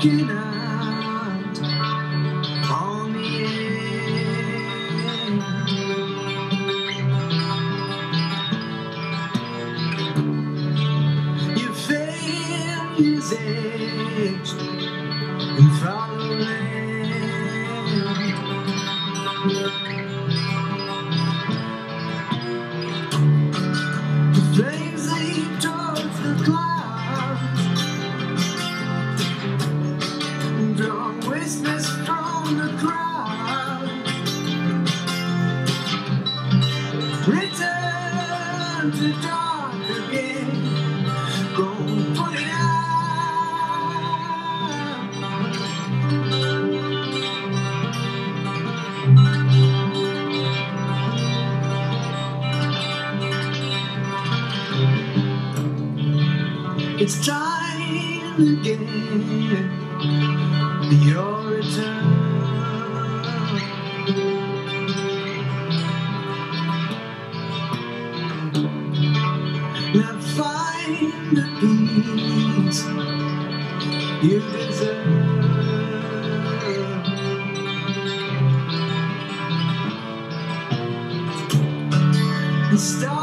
cannot call me in. Your fame is aged. Return to dark again. Go put it out. It's time again. Your return. Peace you deserve. Stars